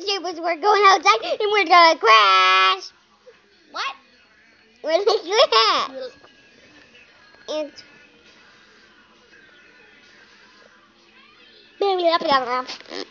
Seven was we're going outside and we're gonna crash. What? We're gonna crash. And. Baby, up and blah.